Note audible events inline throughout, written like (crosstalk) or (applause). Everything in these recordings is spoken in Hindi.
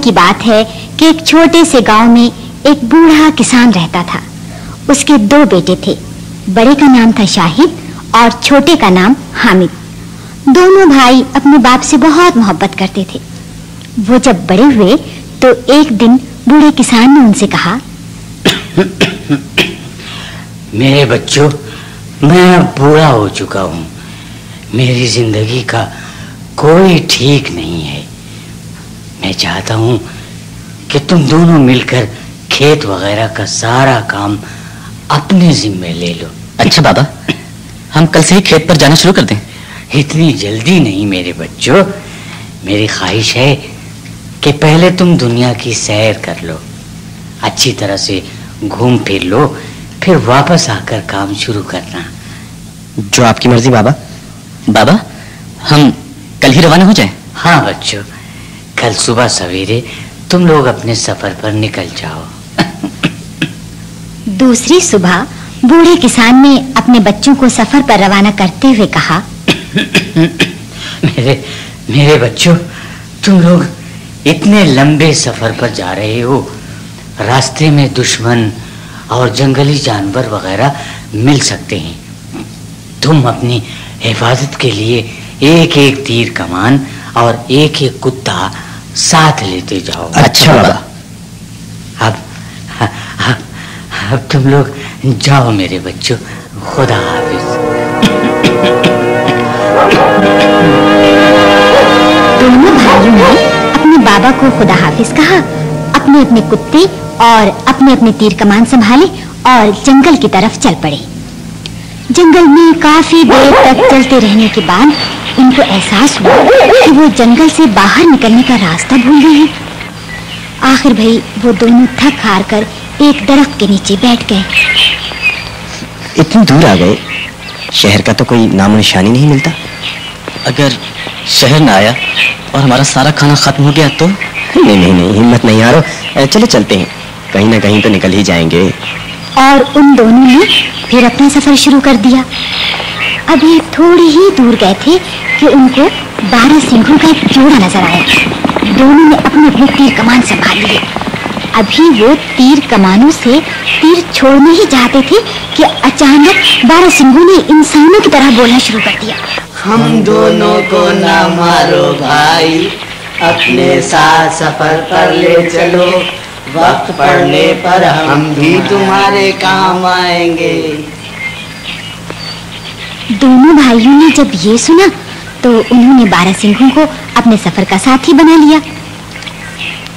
की बात है कि एक छोटे से गाँव में एक बूढ़ा किसान रहता था। उसके दो बेटे थे। बड़े का नाम था शाहिद और छोटे का नाम हामिद। दोनों भाई अपने बाप से बहुत मोहब्बत करते थे। वो जब बड़े हुए तो एक दिन बूढ़े किसान ने उनसे कहा, मेरे बच्चों, मैं अब बूढ़ा हो चुका हूँ। मेरी ज़िंदगी का कोई ठीक नहीं है। मैं चाहता हूँ कि तुम दोनों मिलकर खेत वगैरह का सारा काम अपने जिम्मे ले लो। अच्छा बाबा। हम कल से ही खेत पर जाना शुरू कर दें। इतनी जल्दी नहीं मेरे बच्चों। मेरी ख्वाहिश है कि पहले तुम दुनिया की सैर कर लो अच्छी तरह से घूम फिर लो फिर वापस आकर काम शुरू करना। जो आपकी मर्ज़ी बाबा। बाबा हम कल ही रवाना हो जाए। हाँ बच्चों। कल सुबह सवेरे तुम लोग अपने सफ़र पर निकल जाओ। (laughs) दूसरी सुबह बूढ़े किसान ने अपने बच्चों को सफ़र पर रवाना करते हुए कहा (laughs) मेरे मेरे बच्चों तुम लोग इतने लंबे सफ़र पर जा रहे हो। रास्ते में दुश्मन और जंगली जानवर वगैरह मिल सकते हैं। तुम अपनी हिफाजत के लिए एक एक तीर कमान और एक एक कुत्ता साथ लेते जाओ। अच्छा। बाबा अब अब, अब तुम लोग जाओ मेरे बच्चों खुदा हाफिज। दोनों भाइयों ने अपने बाबा को खुदा हाफिज कहा। अपने अपने कुत्ते और अपने अपने तीर कमान संभाले और जंगल की तरफ़ चल पड़े। जंगल में काफ़ी देर तक चलते रहने के बाद उनको एहसास हुआ कि वो जंगल से बाहर निकलने का रास्ता भूल गए हैं। आखिर भाई वो दोनों थक हार कर एक दरख्त के नीचे बैठ गए। इतनी दूर आ गए? शहर का तो कोई नामो निशानी नहीं मिलता। अगर शहर ना आया और हमारा सारा खाना खत्म हो गया तो? नहीं नहीं नहीं हिम्मत नहीं हारो। चलो चलते हैं। कहीं ना कहीं तो निकल ही जाएँगे। और उन दोनों ने फिर अपना सफ़र शुरू कर दिया। अभी थोड़ी ही दूर गए थे कि उनको बारह सिंहों का एक जोड़ा नज़र आया। दोनों ने अपने अपने तीर कमान संभाल लिए। अभी वो तीर कमानों से तीर छोड़ने ही चाहते थे कि अचानक बारह सिंहों ने इंसानों की तरह बोलना शुरू कर दिया। हम दोनों को ना मारो भाई, अपने साथ सफ़र पर ले चलो। वक्त पड़ने पर हम भी तुम्हारे काम आएँगे। दोनों भाइयों ने जब ये सुना तो उन्होंने बारह सिंहों को अपने सफ़र का साथी बना लिया।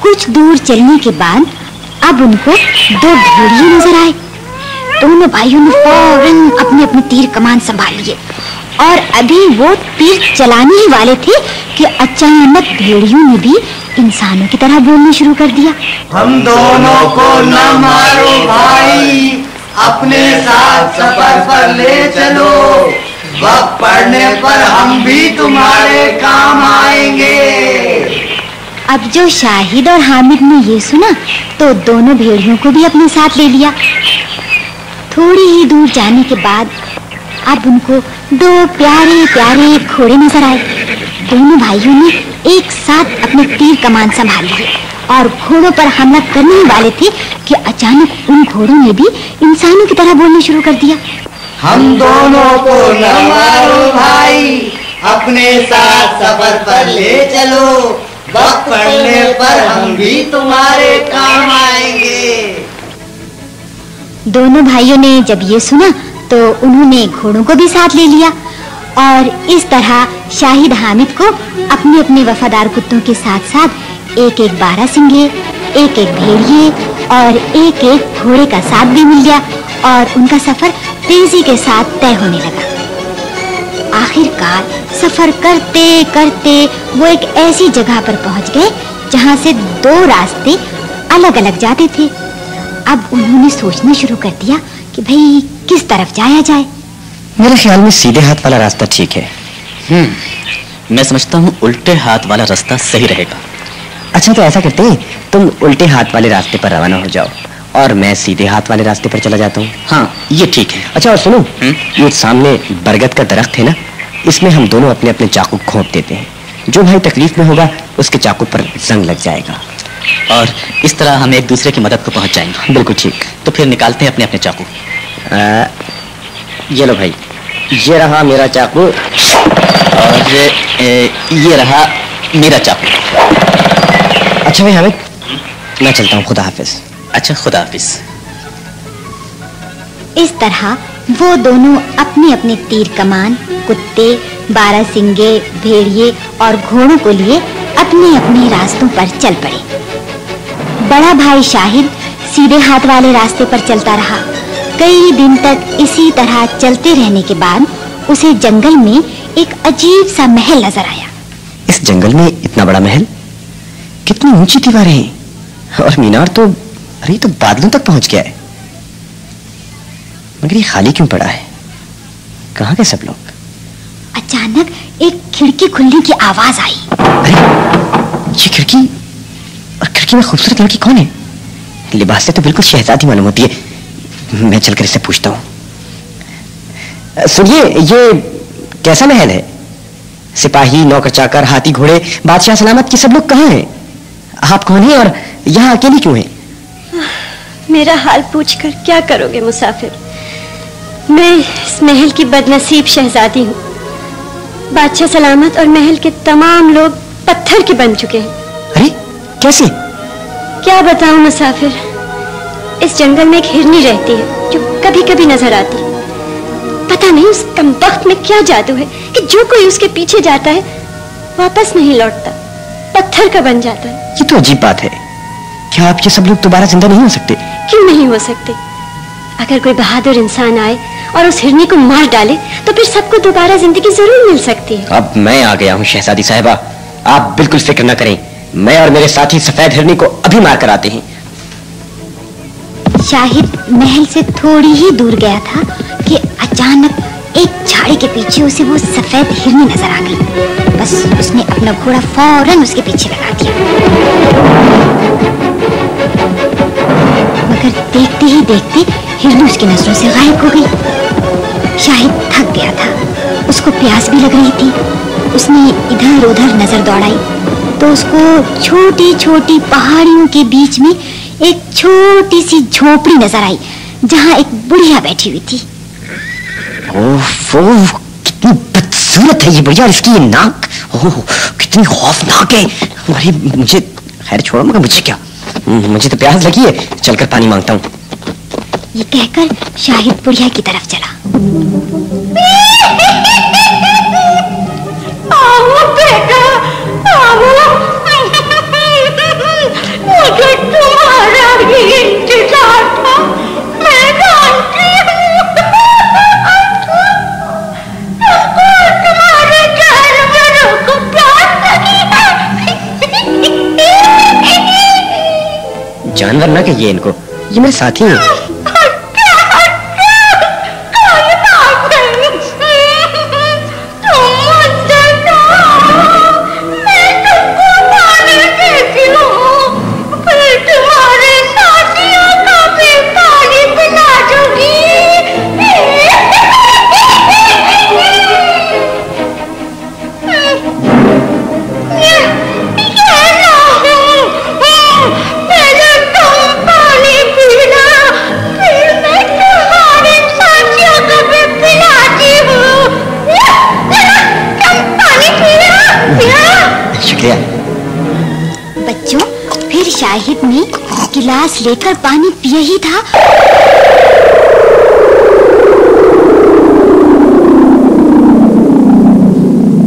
कुछ दूर चलने के बाद, अब उनको दो भेड़िए नज़र आए। दोनों भाइयों ने फ़ौरन अपने अपने तीर कमान संभाल लिए। और अभी वो तीर चलाने ही वाले थे कि अचानक भेड़ियों ने भी इंसानों की तरह बोलना शुरू कर दिया। हम दोनों को न मारो भाई। अपने साथ सफ़र पर ले चलो। वक्त पड़ने पर हम भी तुम्हारे काम आएँगे। अब जो शाहिद और हामिद ने ये सुना तो दोनों भेड़ियों को भी अपने साथ ले लिया। थोड़ी ही दूर जाने के बाद, अब उनको दो प्यारे प्यारे घोड़े नज़र आए। दोनों भाइयों ने एक साथ अपने तीर कमान संभाल लिए। और घोड़ों पर हमला करने ही वाले थे कि अचानक उन घोड़ों ने भी इंसानों की तरह बोलना शुरू कर दिया। हम दोनों को न मारो भाई अपने साथ सफ़र पर ले चलो। वक्त पड़ने पर हम भी तुम्हारे काम आएँगे। दोनों भाइयों ने जब ये सुना तो उन्होंने घोड़ों को भी साथ ले लिया और इस तरह शाहिद हामिद को अपने अपने वफादार कुत्तों के साथ साथ एक एक बारह सिंगे एक एक भेड़िए और एक एक घोड़े का साथ भी मिल गया और उनका सफ़र तेज़ी के साथ तय होने लगा। आखिरकार सफ़र करते करते वो एक ऐसी जगह पर पहुँच गए जहाँ से दो रास्ते अलग अलग जाते थे। अब उन्होंने सोचना शुरू कर दिया कि भाई किस तरफ़ जाया जाए? मेरे ख्याल में सीधे हाथ वाला रास्ता ठीक है। हम्म मैं समझता हूँ उल्टे हाथ वाला रास्ता सही रहेगा। अच्छा तो ऐसा करते हैं तुम उल्टे हाथ वाले रास्ते पर रवाना हो जाओ और मैं सीधे हाथ वाले रास्ते पर चला जाता हूँ। हाँ ये ठीक है। अच्छा और सुनो ये सामने बरगद का दरख्त है ना इसमें हम दोनों अपने अपने चाकू खोप देते हैं। जो भाई तकलीफ़ में होगा उसके चाकू पर जंग लग जाएगा। और इस तरह हम एक दूसरे की मदद को पहुँच जाएँगे बिल्कुल ठीक। तो फिर निकालते हैं अपने अपने चाकू। आ, ये लो भाई ये रहा मेरा चाकू और ए, ये रहा मेरा चाकू। अच्छा भाई हामिद। मैं चलता हूँ खुदा हाफिज। अच्छा खुदा हाफिज। इस तरह वो दोनों अपने अपने तीर कमान कुत्ते बारह सिंगे भेड़िए और घोड़ों को लिए अपने अपने रास्तों पर चल पड़े। बड़ा भाई शाहिद सीधे हाथ वाले रास्ते पर चलता रहा। कई दिन तक इसी तरह चलते रहने के बाद उसे जंगल में एक अजीब सा महल नज़र आया। इस जंगल में इतना बड़ा महल? कितनी ऊँची दीवारें हैं। और मीनार तो अरे तो बादलों तक पहुँच गया है। मगर ये खाली क्यों पड़ा है? कहाँ गए सब लोग? अचानक एक खिड़की खुलने की आवाज़ आई। अरे ये खिड़की और खिड़की में खूबसूरत लड़की कौन है? लिबास से तो बिल्कुल शहजादी मालूम होती है। मैं चलकर इससे पूछता हूँ। सुनिए ये कैसा महल है? सिपाही नौकर चाकर हाथी घोड़े बादशाह सलामत के सब लोग कहाँ हैं? आप कौन हैं और यहाँ अकेली क्यों हैं? मेरा हाल पूछकर क्या करोगे मुसाफिर? मैं इस महल की बदनसीब शहजादी हूँ। बादशाह सलामत और महल के तमाम लोग पत्थर के बन चुके हैं। अरे कैसे? क्या बताऊँ मुसाफिर? इस जंगल में एक हिरनी रहती है जो कभी कभी नज़र आती है। पता नहीं उस कमबख्त में क्या जादू है कि जो कोई उसके पीछे जाता है वापस नहीं लौटता। पत्थर का बन जाता है। ये तो अजीब बात है। क्या आप ये सब लोग दोबारा ज़िंदा नहीं हो सकते? क्यों नहीं हो सकते? अगर कोई बहादुर इंसान आए और उस हिरनी को मार डाले तो फिर सबको दोबारा ज़िंदगी ज़रूर मिल सकती है। अब मैं आ गया हूँ शहजादी साहिबा। आप बिल्कुल फ़िक्र न करें। मैं और मेरे साथी सफ़ेद हिरनी को अभी मार कर आते हैं। शाहिद महल से थोड़ी ही दूर गया था कि अचानक एक झाड़ी के पीछे उसे वो सफ़ेद हिरनी नज़र आ गई। बस उसने अपना घोड़ा फ़ौरन उसके पीछे लगा दिया। मगर देखते ही देखते हिरनी उसकी नज़रों से गायब हो गई। शाहिद थक गया था। उसको प्यास भी लग रही थी। उसने इधर उधर नज़र दौड़ाई। तो उसको छोटी छोटी पहाड़ियों के बीच में एक छोटी सी झोपड़ी नज़र आई, जहाँ एक बुढ़िया बैठी हुई थी। कितनी बदसूरत है ये बुढ़िया इसकी ये नाक ओह कितनी खौफनाक है अरे मुझे खैर छोड़ो मगर मुझे क्या मुझे तो प्यास लगी है चलकर पानी माँगता हूँ ये कहकर शाहिद बुढ़िया की तरफ़ चला। तुम्हारा ही इंतज़ार था। जानवर ना कहिए इनको। ये मेरे साथी हैं। लेकर पानी पिए ही था।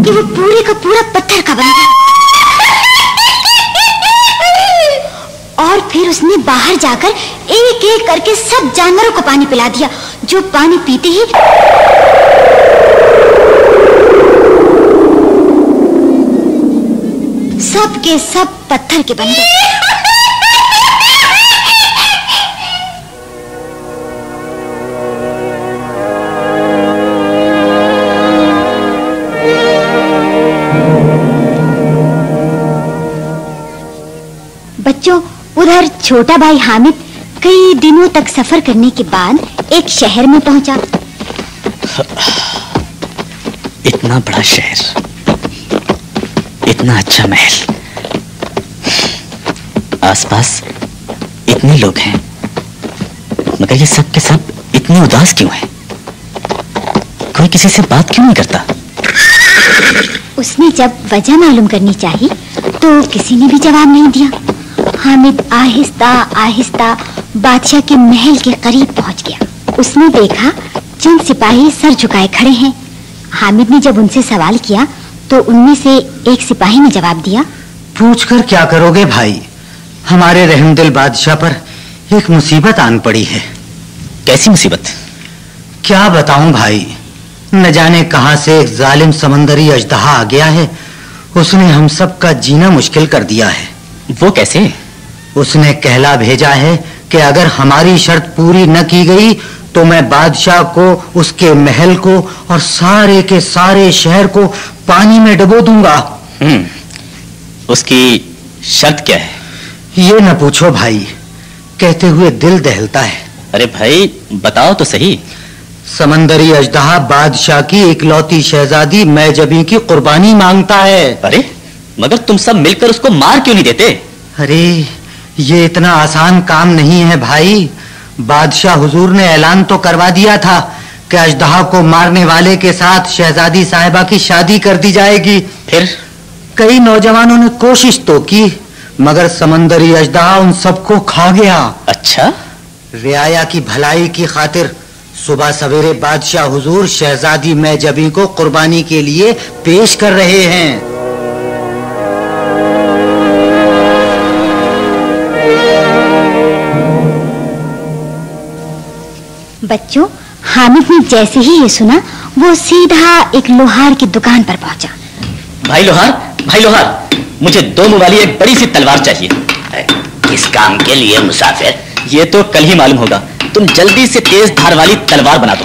कि वो पूरे का पूरा पत्थर का बन गया। और फिर उसने बाहर जाकर एक एक करके सब जानवरों को पानी पिला दिया, जो पानी पीते ही सब के सब पत्थर के बन गए। बच्चों उधर छोटा भाई हामिद कई दिनों तक सफ़र करने के बाद एक शहर में पहुँचा। इतना बड़ा शहर इतना अच्छा महल आसपास इतने लोग हैं मगर ये सब के सब इतने उदास क्यों हैं? कोई किसी से बात क्यों नहीं करता? उसने जब वजह मालूम करनी चाहिए तो किसी ने भी जवाब नहीं दिया। हामिद आहिस्ता आहिस्ता बादशाह के महल के करीब पहुँच गया। उसने देखा चंद सिपाही सर झुकाए खड़े हैं। हामिद ने जब उनसे सवाल किया तो उनमें से एक सिपाही ने जवाब दिया पूछकर क्या करोगे भाई? हमारे रहमदिल बादशाह पर एक मुसीबत आन पड़ी है। कैसी मुसीबत? क्या बताऊँ भाई? न जाने कहाँ से एक जालिम समंदरी अजदहा आ गया है। उसने हम सब का जीना मुश्किल कर दिया है। वो कैसे? उसने कहला भेजा है कि अगर हमारी शर्त पूरी न की गई तो मैं बादशाह को उसके महल को और सारे के सारे शहर को पानी में डबो दूँगा। हम्म उसकी शर्त क्या है? ये न पूछो भाई कहते हुए दिल दहलता है। अरे भाई बताओ तो सही। समंदरी अजदहा बादशाह की इकलौती शहजादी मैजबी की कुर्बानी माँगता है। अरे मगर तुम सब मिलकर उसको मार क्यों नहीं देते? अरे ये इतना आसान काम नहीं है भाई। बादशाह हुजूर ने ऐलान तो करवा दिया था कि अजदहा को मारने वाले के साथ शहजादी साहिबा की शादी कर दी जाएगी। फिर? कई नौजवानों ने कोशिश तो की मगर समंदरी अजदहा उन सबको खा गया। अच्छा? रियाया की भलाई की खातिर सुबह सवेरे बादशाह हुजूर शहजादी मैजबी को कुर्बानी के लिए पेश कर रहे हैं। बच्चों हामिद ने जैसे ही ये सुना वो सीधा एक लोहार की दुकान पर पहुँचा। भाई लोहार भाई लोहार मुझे दो वाली एक बड़ी सी तलवार चाहिए। किस काम के लिए मुसाफिर ये तो कल ही मालूम होगा। तुम जल्दी से तेज धार वाली तलवार बना दो।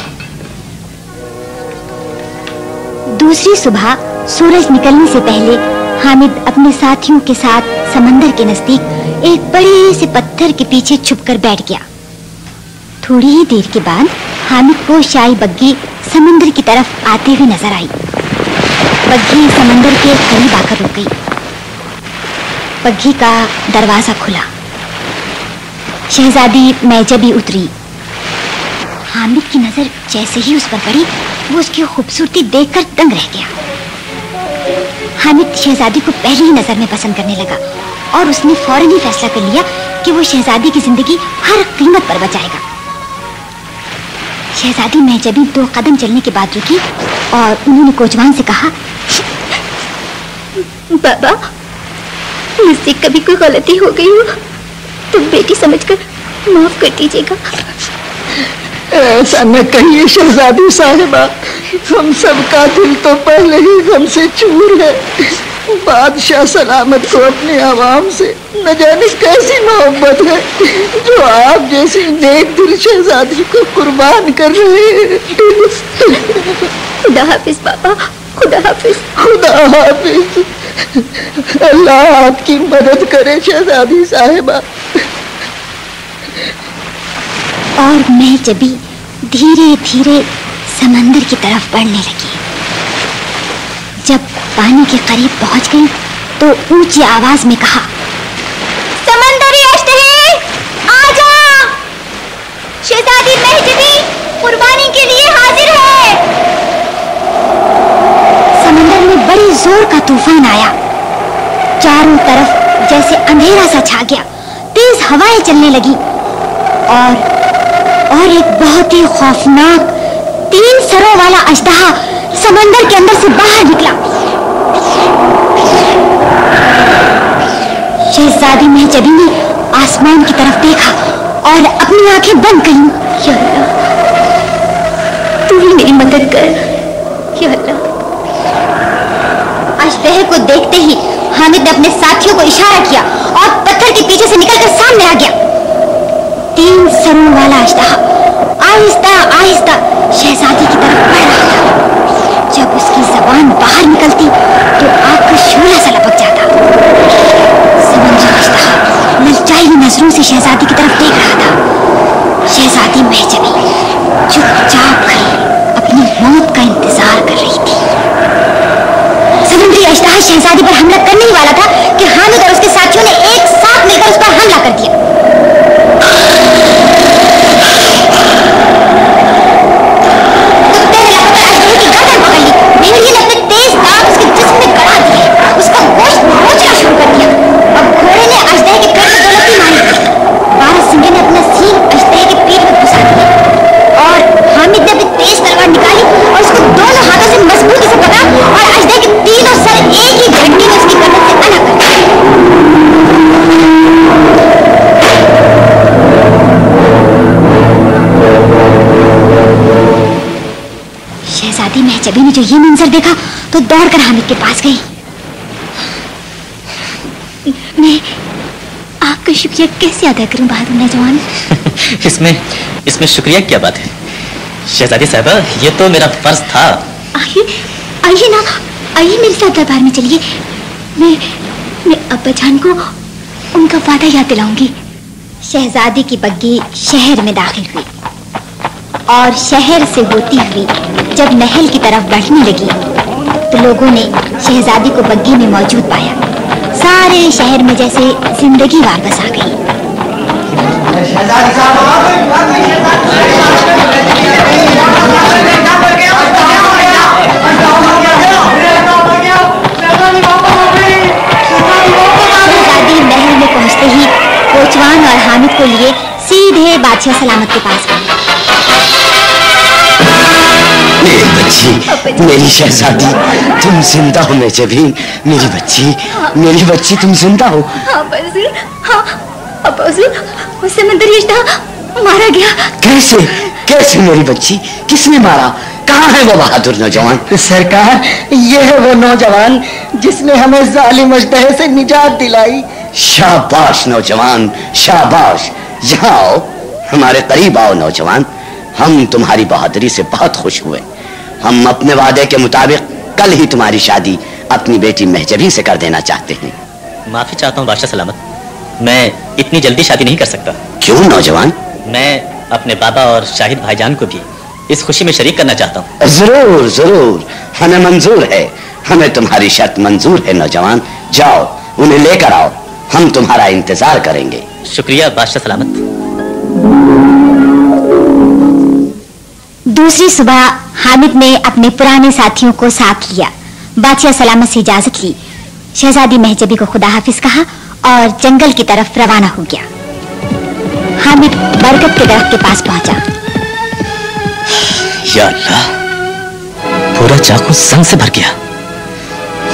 दूसरी सुबह सूरज निकलने से पहले हामिद अपने साथियों के साथ समंदर के नज़दीक एक बड़े से पत्थर के पीछे छुपकर बैठ गया। थोड़ी ही देर के बाद हामिद को शाही बग्घी समंदर की तरफ़ आते हुए नज़र आई। बग्घी समंदर के करीब आकर रुक गई। बग्घी का दरवाज़ा खुला। शहजादी मैं मैजबी उतरी। हामिद की नज़र जैसे ही उस पर पड़ी, वो उसकी खूबसूरती देखकर दंग रह गया। हामिद शहजादी को पहली ही नज़र में पसंद करने लगा और उसने फ़ौरन ही फैसला कर लिया कि वो शहजादी की ज़िंदगी हर कीमत पर बचाएगा। शहजादी महजबी दो कदम चलने के बाद रुकी और उन्होंने कोचवान से कहा, बाबा मुझसे कभी कोई गलती हो गई हो तो बेटी समझकर माफ़ कर दीजिएगा। ऐसा न कहिए शहजादी साहिबा, हम सबका दिल तो पहले ही हमसे चूर है। बादशाह सलामत को अपने आवाम से न जाने कैसी मोहब्बत है जो आप जैसी नेक दिल शहजादी को कुर्बान कर रहे हैं। खुदा हाफिज बाबा खुदा हाफिज। खुदा हाफिज। अल्लाह आपकी मदद करे शहजादी साहिबा। और मैं जबी धीरे धीरे समंदर की तरफ़ बढ़ने लगी पानी के करीब पहुँच गई तो ऊँची आवाज़ में कहा, समंदरी शहजादी महजबी कुर्बानी के लिए हाजिर है। समंदर में बड़ी ज़ोर का तूफ़ान आया। चारों तरफ़ जैसे अंधेरा सा छा गया, तेज हवाएँ चलने लगी और और एक बहुत ही खौफनाक तीन सरों वाला अजदहा समंदर के अंदर से बाहर निकला। शहजादी महजबी ने आसमान की तरफ़ देखा और अपनी आँखें बंद करी तू ही मेरी मदद कर, या अल्लाह। को देखते ही हामिद अपने साथियों को इशारा किया और पत्थर के पीछे से निकलकर सामने आ गया। तीन सरों वाला अजदहा आहिस्ता आहिस्ता शहजादी की तरफ़ बढ़। रहा था उसकी जबान बाहर निकलती तो आग का शोला सा लपक जाता। ललचाई नज़रों से शहजादी की तरफ़ देख रहा था। शहजादी महजबी चुपचाप खड़ी अपनी मौत का इंतज़ार कर रही थी। समुद्री अजदहा शहजादी पर हमला करने ही वाला था कि हामिद और उसके साथियों ने एक साथ मिलकर उस पर हमला कर दिया। ने ये मंजर देखा तो दौड़कर हामिद के पास गई। मैं आपका शुक्रिया कैसे अदा करूँ बहादुर नौजवान? (laughs) इसमें इसमें शुक्रिया क्या बात है? शहजादी साहबा ये तो मेरा फ़र्ज़ था। आइए आइए ना आइए मेरे साथ दरबार में चलिए। मैं मैं अब्बा जान को उनका वादा याद दिलाऊँगी। शहजादी की बग्गी शहर में दाखिल हुई। और शहर से होती हुई जब महल की तरफ़ बढ़ने लगी तो लोगों ने शहजादी को बग्गी में मौजूद पाया। सारे शहर में जैसे ज़िंदगी वापस आ गई। शहजादी महल में पहुँचते ही कोचवान और हामिद को लिए सीधे बादशाह सलामत के पास गई मेरी बच्ची मेरी शहजादी तुम ज़िंदा हो मेरे भी मेरी बच्ची मेरी बच्ची तुम ज़िंदा हो। हाँ हाँ मारा गया। कैसे कैसे मेरी बच्ची? किसने मारा? कहाँ है वो बहादुर नौजवान? सरकार ये है वो नौजवान जिसने हमें जालिम अजदह से निजात दिलाई। शाबाश नौजवान शाबाश। यहाँ आओ हमारे करीब आओ नौजवान। हम तुम्हारी बहादुरी से बहुत खुश हुए। हम अपने वादे के मुताबिक कल ही तुम्हारी शादी अपनी बेटी महजबी से कर देना चाहते हैं। माफ़ी चाहता हूँ बादशाह सलामत। मैं इतनी जल्दी शादी नहीं कर सकता। क्यों नौजवान? मैं अपने बाबा और शाहिद भाईजान को भी इस खुशी में शरीक करना चाहता हूँ। ज़रूर ज़रूर। हमें मंजूर है। हमें तुम्हारी शर्त मंजूर है नौजवान। जाओ उन्हें लेकर आओ। हम तुम्हारा इंतज़ार करेंगे। शुक्रिया बादशाह सलामत। दूसरी सुबह हामिद ने अपने पुराने साथियों को साथ लिया बादशाह सलामत से इजाज़त ली। शहजादी महजबी को खुदा हाफिज कहा और जंगल की तरफ़ रवाना हो गया। हामिद बरगद के दरख्त के पास पहुँचा। अल्लाह पूरा चाकू संग से भर गया।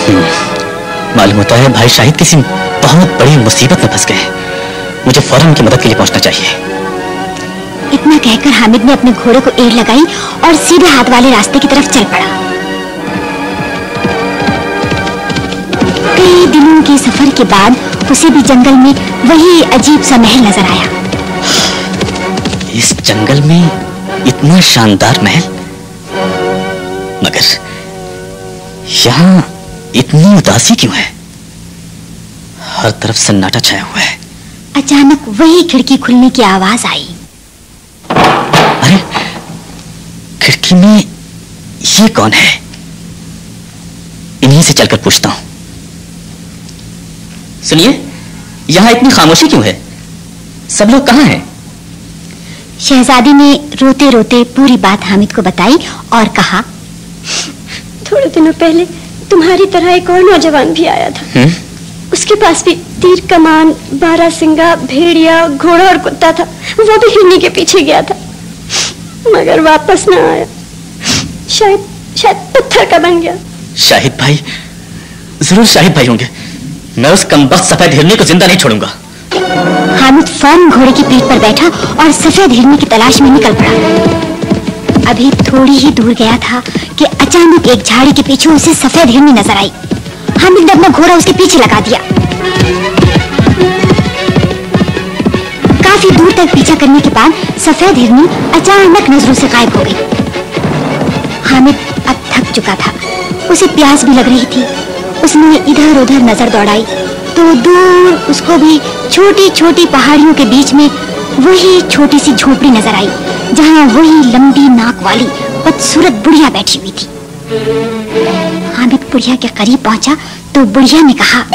हम्म, मालूम होता है भाई शाहिद किसी बहुत बड़ी मुसीबत में फंस गए मुझे फ़ौरन की मदद के लिए पहुँचना चाहिए। इतना कहकर हामिद ने अपने घोड़े को एड़ लगाई और सीधे हाथ वाले रास्ते की तरफ़ चल पड़ा। कई दिनों के सफ़र के बाद उसे भी जंगल में वही अजीब सा महल नज़र आया। इस जंगल में इतना शानदार महल? मगर यहाँ इतनी उदासी क्यों है? हर तरफ़ सन्नाटा छाया हुआ है। अचानक वही खिड़की खुलने की आवाज़ आई अरे खिड़की में ये कौन है? इन्हीं से चलकर पूछता हूँ। सुनिए यहाँ इतनी खामोशी क्यों है? सब लोग कहाँ हैं? शहजादी ने रोते रोते पूरी बात हामिद को बताई और कहा थोड़े दिनों पहले तुम्हारी तरह एक और नौजवान भी आया था। हम्म? उसके पास भी तीर कमान बारह सिंगा भेड़िया घोड़ा और कुत्ता था। वो भी हिरनी के पीछे गया था। मगर वापस ना आया। शायद शायद पत्थर का बन गया। शाहिद भाई ज़रूर शाहिद भाई होंगे। मैं उस कमबख्त सफ़ेद हिरनी को ज़िंदा नहीं छोड़ूँगा। हामिद फ़ौरन घोड़े की पीठ पर बैठा और सफ़ेद हिरनी की तलाश में निकल पड़ा। अभी थोड़ी ही दूर गया था कि अचानक एक झाड़ी के पीछे उसे सफ़ेद हिरनी नज़र आई। हामिद ने अपना घोड़ा उसके पीछे लगा दिया। काफ़ी दूर तक पीछा करने के बाद सफ़ेद हिरनी अचानक नज़रों से गायब हो गई। हामिद अब थक चुका था। उसे प्यास भी लग रही थी। उसने इधर उधर नज़र दौड़ाई। तो दूर उसको भी छोटी छोटी पहाड़ियों के बीच में वही छोटी सी झोपड़ी नज़र आई, जहाँ वही लंबी नाक वाली बदसूरत बुढ़िया बैठी हुई थी। हामिद बुढ़िया के करीब पहुँचा तो बुढ़िया ने कहा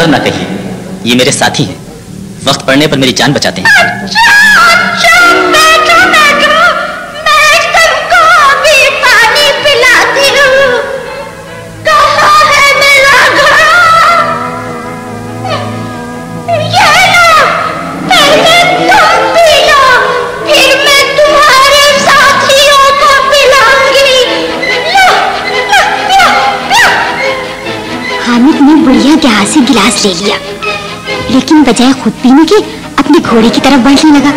जानवर ना कहिए। ये मेरे साथी हैं। वक्त पड़ने पर मेरी जान बचाते हैं। हामिद के हाथ से गिलास ले लिया लेकिन बजाय खुद पीने के अपने घोड़े की तरफ़ बढ़ने लगा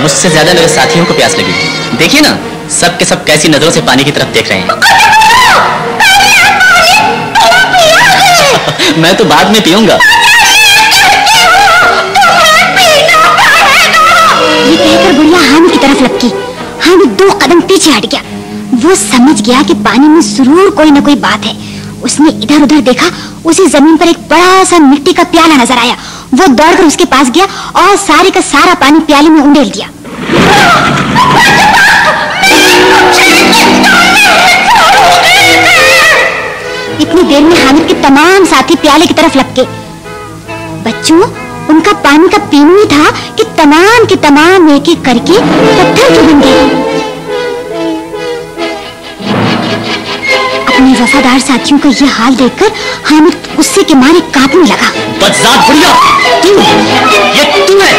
मुझसे ज़्यादा मेरे साथियों को प्यास लगी देखिए ना सब के सब कैसी नज़रों से पानी की तरफ़ देख रहे हैं मैं तो बाद में पीऊँगा ये कहकर बुढ़िया हामिद की तरफ़ लपकी। हामिद दो कदम पीछे हट गया। वो समझ गया कि पानी में ज़रूर कोई ना कोई बात है। उसने इधर उधर देखा, उसी ज़मीन पर एक बड़ा सा मिट्टी का प्याला नज़र आया। वो दौड़कर उसके पास गया और सारे का सारा पानी प्याले में उंडेल दिया। इतनी देर में हामिद के तमाम साथी प्याले की तरफ़ लपके। बच्चों उनका पानी का पीनू ही था कि तमाम के तमाम एक एक करके पत्थर के बन गए अपने वफादार साथियों का ये हाल देखकर हामिद गुस्से के मारे कांपने लगा। बदजात बुढ़िया! तू! ये तू है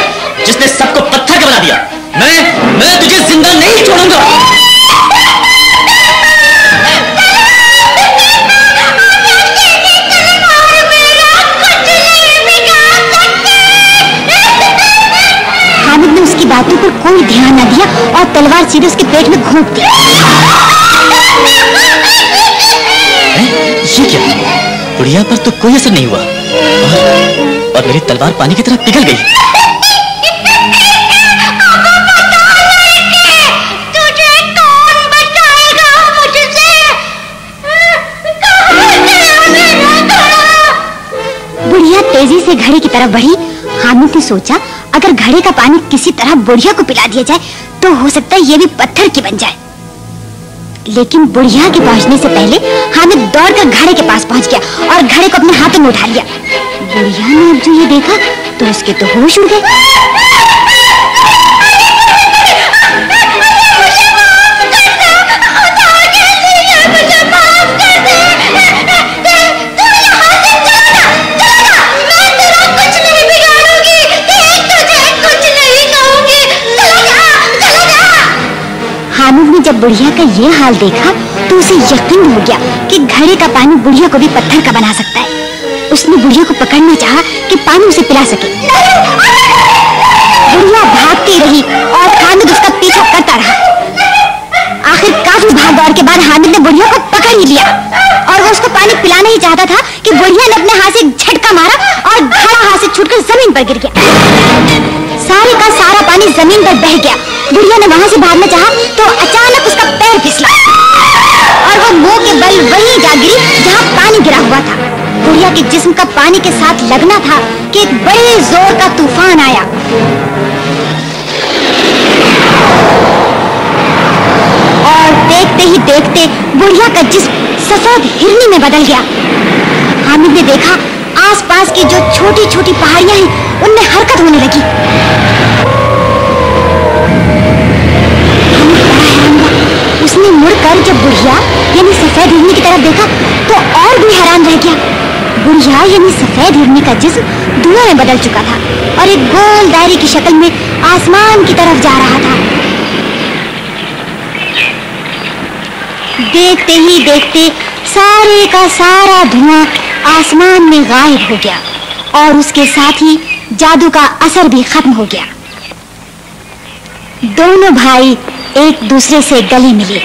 जिसने सबको पत्थर का बना दिया। मैं मैं तुझे ज़िंदा नहीं छोड़ूँगा। उसकी बातों पर कोई ध्यान न दिया और तलवार सीधे उसके पेट में घोंप दी ये क्या? बुढ़िया पर तो कोई असर नहीं हुआ। और, और मेरी तलवार पानी की तरह पिघल गई। बुढ़िया तेज़ी से घड़े की तरफ़ बढ़ी हामिद ने सोचा अगर घड़े का पानी किसी तरह बुढ़िया को पिला दिया जाए तो हो सकता है ये भी पत्थर की बन जाए। लेकिन बुढ़िया के पहुँचने से पहले हामिद दौड़कर घड़े के पास पहुँच गया और घड़े को अपने हाथों में उठा लिया। बुढ़िया ने अब जो ये देखा तो उसके तो होश उड़ गए। हामिद ने जब बुढ़िया का ये हाल देखा तो उसे यकीन हो गया कि घड़े का पानी बुढ़िया को भी पत्थर का बना सकता है। उसने बुढ़िया को पकड़ना चाहा कि पानी उसे पिला सके। बुढ़िया भागती रही और खानद उसका पीछा करता रहा। आखिर काफ़ी भाग दौड़ के बाद हामिद ने बुढ़िया को पकड़ ही लिया। और वो उसको पानी पिलाना ही चाहता था कि बुढ़िया ने अपने हाथ से झटका मारा और घड़ा हाथ से छूटकर ज़मीन पर गिर गया। सारे का सारा पानी ज़मीन पर बह गया। बुढ़िया ने वहाँ से भागना चाहा तो अचानक उसका पैर फिसला और वो मुँह के बल वही जा गिरी जहाँ पानी गिरा हुआ था। बुढ़िया के जिस्म का पानी के साथ लगना था कि एक बड़े ज़ोर का तूफ़ान आया। और देखते ही देखते बुढ़िया का जिस्म सफ़ेद हिरनी में बदल गया। हामिद ने देखा आसपास की जो छोटी छोटी पहाड़ियाँ हैं, उनमें हरकत होने लगी। उसने मुड़कर जब बुढ़िया यानी सफ़ेद हिरनी की तरफ़ देखा तो और भी हैरान रह गया। बुढ़िया यानी सफ़ेद हिरनी का जिस्म धुएँ में बदल चुका था और एक गोल दायरे की शक्ल में आसमान की तरफ़ जा रहा था। देखते ही देखते सारे का सारा धुआँ आसमान में गायब हो गया और उसके साथ ही जादू का असर भी खत्म हो गया। दोनों भाई एक दूसरे से गले मिले।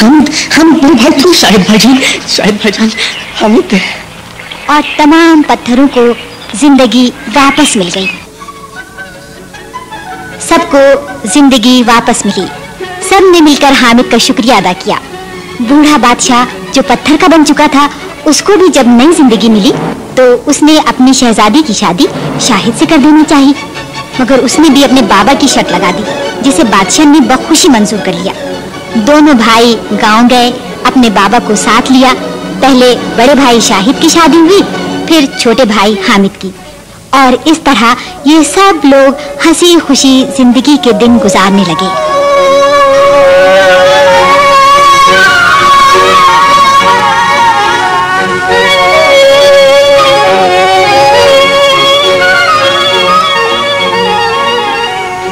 हम हम भाई शायद भाईजान शायद भाईजान हामिद और तमाम पत्थरों को ज़िंदगी वापस मिल गई। सबको ज़िंदगी वापस मिली। सबने मिलकर हामिद का शुक्रिया अदा किया। बूढ़ा बादशाह जो पत्थर का बन चुका था, उसको भी जब नई ज़िंदगी मिली तो उसने अपनी शहजादी की शादी शाहिद से कर देनी चाहिए। मगर उसने भी अपने बाबा की शर्त लगा दी, जिसे बादशाह ने बखुशी मंजूर कर लिया। दोनों भाई गाँव गए, अपने बाबा को साथ लिया। पहले बड़े भाई शाहिद की शादी हुई, फिर छोटे भाई हामिद की। और इस तरह ये सब लोग हँसी खुशी ज़िंदगी के दिन गुजारने लगे।